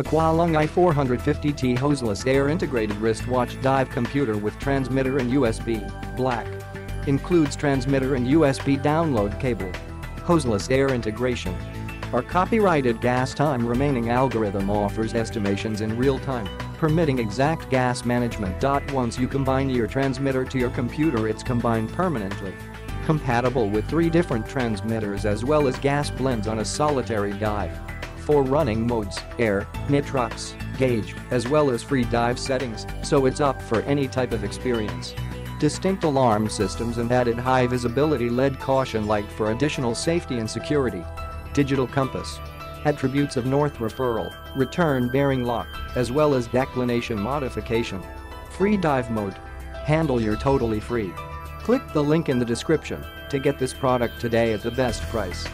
Aqua Lung i450T hoseless air integrated wristwatch dive computer with transmitter and USB, black. Includes transmitter and USB download cable. Hoseless air integration. Our copyrighted gas time remaining algorithm offers estimations in real time, permitting exact gas management. Once you combine your transmitter to your computer it's combined permanently. Compatible with three different transmitters as well as gas blends on a solitary dive. Four running modes, air, nitrox, gauge, as well as free dive settings, so it's up for any type of experience. Distinct alarm systems and added high visibility LED caution light for additional safety and security. Digital compass. Attributes of north referral, return bearing lock, as well as declination modification. Free dive mode. Handle you're totally free. Click the link in the description to get this product today at the best price.